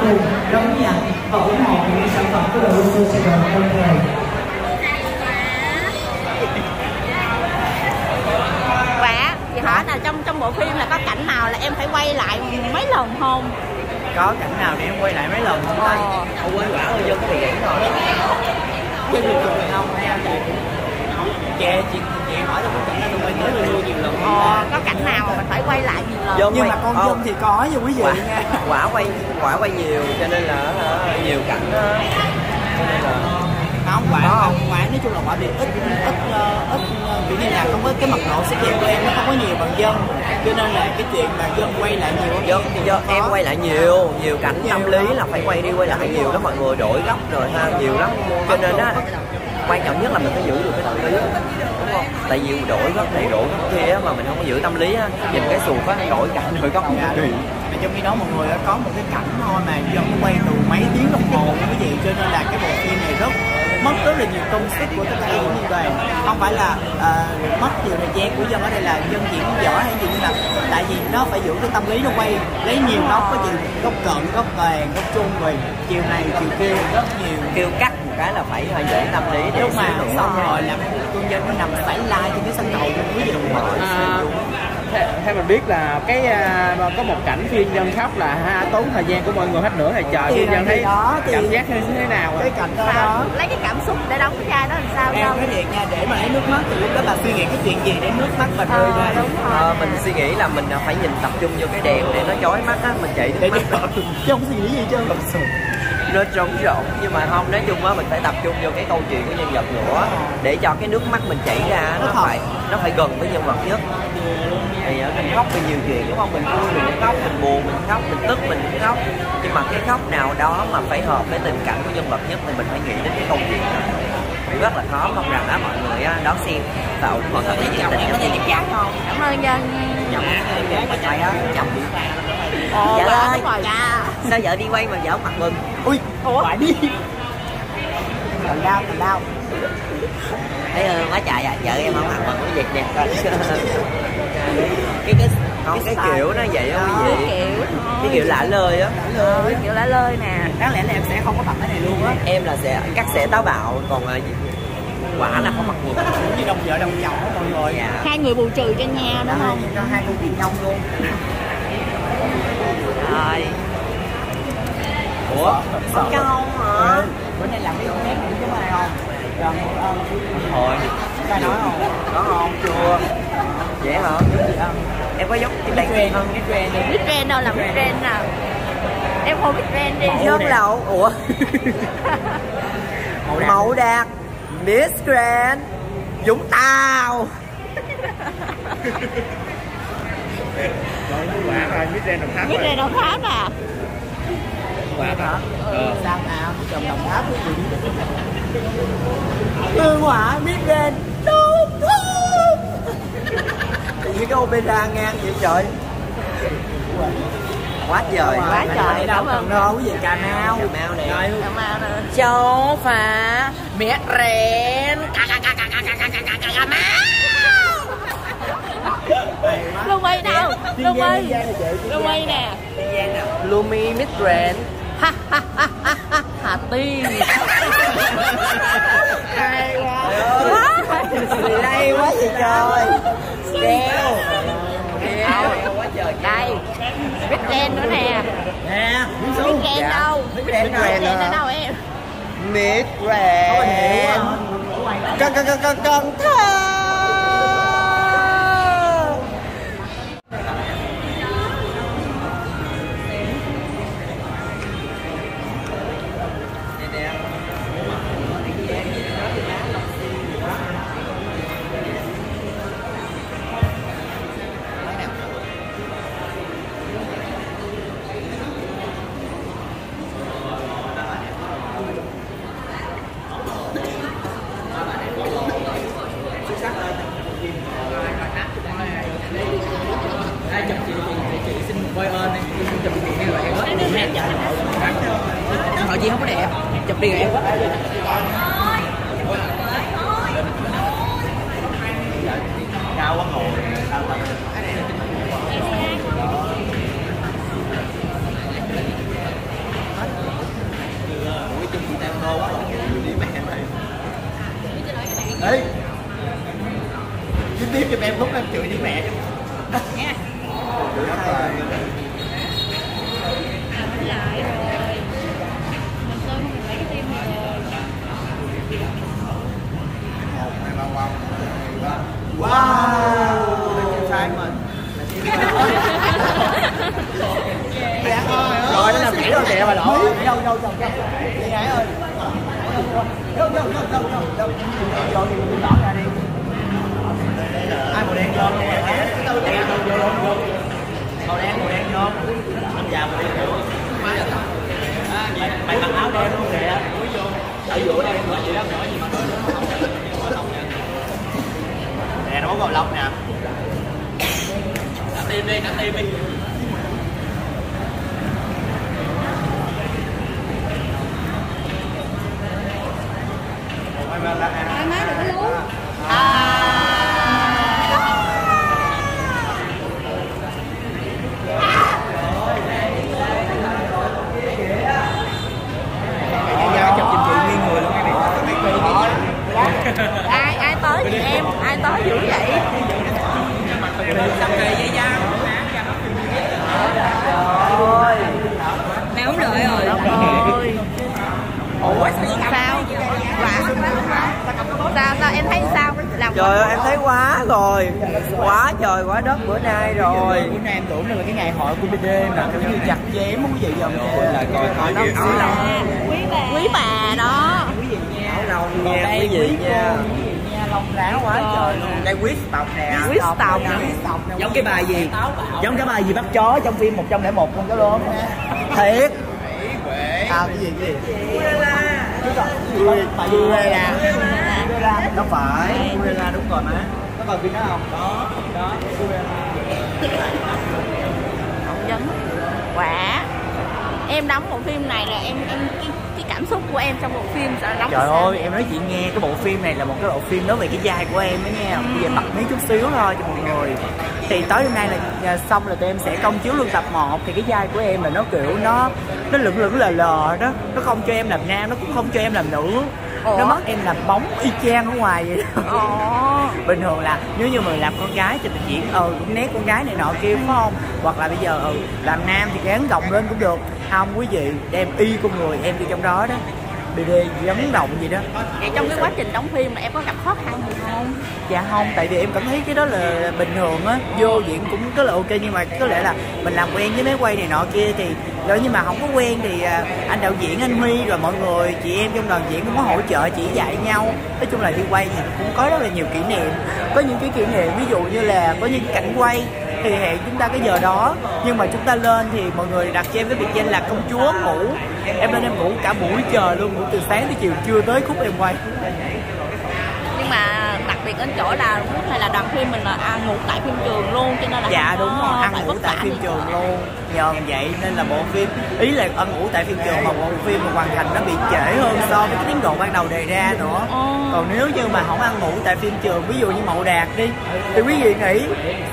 cùng đón nhận và ủng hộ những sản phẩm của đội Luso Sài Gòn đồng thời Quả, chị hỏi là trong trong bộ phim là có cảnh nào là em phải quay lại mấy lần không? có cảnh nào để em quay lại mấy lần không ta Ờ. không quên quả ơi dân có bị gãy rồi chứ không chị chị chị hỏi có cảnh nào quay tới luôn nhiều lần Ờ, có cảnh nào mà mình phải quay lại nhiều lần? Dân nhưng quay- mà con không. dân thì có nha quý vị quả, nha quả quay quả quay nhiều cho nên là nhiều cảnh đó. cho nên là không quả không quả nói chung là quả bị ít ít ờ, ít ờ, kiểu như là không có cái mật độ xuất hiện của em nó không có nhiều bằng dân cho nên là cái chuyện mà dân quay lại nhiều dân thì dân em quay lại nhiều nhiều cảnh Nhiều tâm lý lắm. là phải quay đi quay lại nhiều lắm mọi người đổi góc rồi ha nhiều lắm cho nên á quan trọng nhất là mình phải giữ được cái tâm lý đúng không? Tại vì đổi góc này đổi góc kia á, mà mình không có giữ tâm lý á nhìn cái xuồng á đổi cảnh đổi góc Dạ, đúng. Mà trong khi đó mọi người đã có một cái cảnh thôi mà dân quay từ mấy tiếng đồng hồ quý vị cho nên là cái bộ phim này rất mất rất là nhiều công sức của tất cả những nhân đoàn. Không phải là ờ, mất nhiều thời gian của dân ở đây là dân diễn dở hay gì nhưng là tại vì nó phải giữ cái tâm lý nó quay lấy nhiều góc có gì góc cận góc vàng góc trung rồi chiều này chiều kia rất nhiều. Kêu cắt cái là phải phải giữ tâm lý để lúc mà xong rồi. là con dân nó nằm phải lai trên cái sân cầu luôn quý vị À, theo, theo mình biết là cái à, có một cảnh phiên dân khóc là ha tốn thời gian của mọi người hết nửa trời Thì phiên là dân thì thấy đó, thì- cảm giác như thế nào cái cảnh đó đó. Lấy cái cảm xúc để đóng cái vai đó làm sao em đâu? nói thiệt nha để mà lấy nước mắt thì lúc đó bà suy nghĩ cái chuyện gì để nước mắt bà rơi Ờ, ra? đúng rồi. Ờ, mình suy nghĩ là mình phải nhìn tập trung vô cái đèn để nó chói mắt á mình chạy nước mắt chứ không suy nghĩ gì chứ nó trống rỗng. Nhưng mà không nói chung á mình phải tập trung vô cái câu chuyện của nhân vật nữa. Để cho cái nước mắt mình chảy ra nó phải nó phải gần với nhân vật nhất. Thì ở mình khóc vì nhiều chuyện đúng không? Mình vui mình cũng khóc mình buồn mình khóc mình tức mình cũng khóc. Nhưng mà cái khóc nào đó mà phải hợp với tình cảnh của nhân vật nhất thì mình phải nghĩ đến cái câu chuyện đó. Rất là khó mong rằng á mọi người á, đón xem và ủng hộ thật nhiệt tình giống như những chán không Cảm ơn dân. chồng mày á chồng bị Ồ, Dạ bà ơi. đúng rồi. nha. Sao vợ đi quay mà vợ mặt mừng ui Ủa? phải đi. Thành đau thành đau thấy ơn quá trời à vợ em không mặt mừng cái việc nè. Coi cái cái không cái kiểu nó vậy đó quý vị Kiểu cái kiểu lạ lơi á. Ờ, cái kiểu lả lơi nè. đáng lẽ là em sẽ không có tập cái này luôn á. Em là sẽ cắt sẽ táo bạo còn à, quả là có mặt mừng như đồng vợ đồng chồng á mọi người. Dạ. Hai người bù trừ cho nhau đúng không? cho hai con chuyện nhông luôn. Rồi ủa? Sợ câu hả? Ừ, bữa nay làm cái con nét cũng giống ai không? Rồi ơn thôi. Ai nói không? Có không? Chưa. Vậy hả? Em có giống cái trend đàn không cái trend đi. Biết trend đâu làm biết trend nào. Em không biết trend đi. dân lậu. Ủa? Mẫu đạt. Miss grand. Dũng tàu quả rồi biết ra đồng tháp Biết trend đâu khác à? Quả hả sao nào chồng đồng tháp hương hỏa biết lên đúng tự nhiên cái opera ngang vậy trời quá trời Quá trời, đâu cảm ơn. cần đâu quý vị cà mau Cà Mau nè. Cảm ơn nè. cháu phá mẹ rèn cà cà cà cà cà cà cà cà cà cà Lương nào đâu? Lương nè. Lumi Midbrand Hà Tiên Hay quá. Hay quá. Chị trời. Kêu Đây. Midbrand nữa nè. Nè Midbrand dạ. đâu? Midbrand ở đâu em? Midbrand cần cần cần cần thơ. gì không có đẹp. Chụp đi em. Cao quá ngồi Ê. Dính tiếp cho em lúc em chửi với mẹ. Nha. Chửi hết rồi Lại rồi. Wow trai mình rồi nó làm kỹ đâu kìa mà lỗ đâu đâu đâu đâu đi ơi đâu đâu đâu đâu đâu đâu đỏ ra đi ai màu đen vô đen vô vô màu đen màu đen vô anh già màu đen vô mày mặc áo đen luôn kìa ở giữa đây nói gì đó nói gì nè nó có gò lông nè đặt tim đi đặt tim đi ai má đừng có lú ra chụp giùm chị nguyên người luôn cái này ai ai tới thì em ai tới dữ vậy mày không đợi rồi ôi ủa sao quả sao sao em thấy sao làm trời ơi em thấy quá rồi. Quá trời quá đất bữa nay rồi. bữa nay em tưởng là cái ngày hội của BD mà kiểu như chặt chém quý vị dòng lại coi coi lòng quý bà. Quý bà đó. Áo nâu nha. Quý vị nha. lông lá quá trời luôn. Đây quý tộc nè. Quý tộc giống cái bài gì? Giống cái bài gì bắt chó trong phim 101 con chó lớn thiệt. À cái gì cái gì? Bài Urela nó phải. Urela đúng rồi má. Có còn phim đó không? Đó đó. Phỏng vấn. Quả. Em đóng bộ phim này là em em cái, cái cảm xúc của em trong bộ phim sẽ đóng Trời sao? ơi, em nói chị nghe cái bộ phim này là một cái bộ phim nói về cái vai của em đó nha. Bây giờ bật miếng chút xíu thôi cho mọi người. Thì tối hôm nay là à, xong là tụi em sẽ công chiếu luôn tập 1 Thì cái vai của em là nó kiểu nó nó lửng lửng lờ lờ đó. Nó không cho em làm nam, nó cũng không cho em làm nữ Ủa? Nó mất em làm bóng y chang ở ngoài vậy đó. Bình thường là nếu như mình làm con gái thì mình diễn ờ cũng nét con gái này nọ kia phải không? Hoặc là bây giờ ừ, làm nam thì gắn gồng lên cũng được. Không quý vị đem y con người em đi trong đó đó BD gắn động gì đó. Vậy trong cái quá trình đóng phim là em có gặp khó khăn gì không? Dạ không tại vì em cảm thấy cái đó là bình thường á. Vô diễn cũng rất là ok nhưng mà có lẽ là mình làm quen với máy quay này nọ kia thì nếu như mà không có quen thì à, anh đạo diễn anh huy rồi mọi người chị em trong đoàn diễn cũng có hỗ trợ chỉ dạy nhau. Nói chung là đi quay thì cũng có rất là nhiều kỷ niệm. Có những cái kỷ niệm ví dụ như là có những cảnh quay thì hẹn chúng ta cái giờ đó. Nhưng mà chúng ta lên thì mọi người đặt cho em cái biệt danh là công chúa ngủ. Em lên em ngủ cả buổi chờ luôn, ngủ từ sáng tới chiều, chưa tới khúc em quay biệt ở chỗ là lúc này là đoàn phim mình là à, ngủ tại phim trường luôn cho nên là dạ đúng rồi ăn ngủ tại phim trường luôn. Nhờ vậy nên là bộ phim ý là ăn ngủ tại phim trường mà bộ phim mà hoàn thành nó bị trễ hơn so với cái tiến độ ban đầu đề ra nữa. Ồ. còn nếu như mà không ăn ngủ tại phim trường ví dụ như mậu đạt đi thì quý vị nghĩ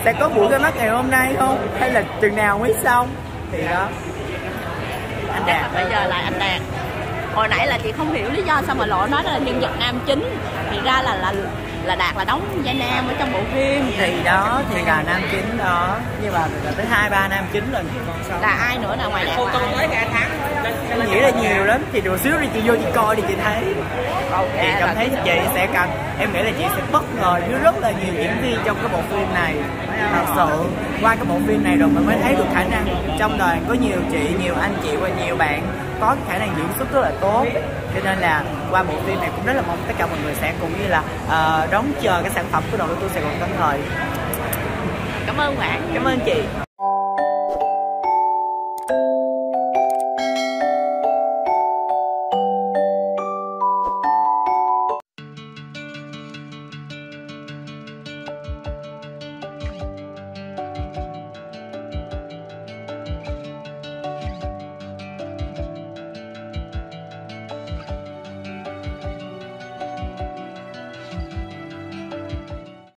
sẽ có buổi ra mắt ngày hôm nay không? Hay là chừng nào mới xong? Thì đó. Anh là đạt. bây giờ lại anh đạt. Hồi nãy là chị không hiểu lý do sao mà lộ nói là nhân vật nam chính. Thì ra là là là đạt là đóng vai nam ở trong bộ phim. Thì đó thì là nam chính đó. Nhưng mà là tới hai ba nam chính rồi là ai nữa nào ngoài đạt? Ngoài em nghĩ là nhiều lắm. Thì đùa xíu đi chị vô chị coi đi chị thấy. Chị cảm thấy chị sẽ cần em nghĩ là chị sẽ bất ngờ với rất là nhiều diễn viên trong cái bộ phim này thật sự qua cái bộ phim này rồi mình mới thấy được khả năng trong đoàn có nhiều chị nhiều anh chị và nhiều bạn có cái khả năng diễn xuất rất là tốt. Cho nên là qua bộ phim này cũng rất là mong tất cả mọi người sẽ cũng như là ờ, đón chờ cái sản phẩm của đội của tôi Sài Gòn Tân Thời. Cảm ơn bạn. Cảm ơn chị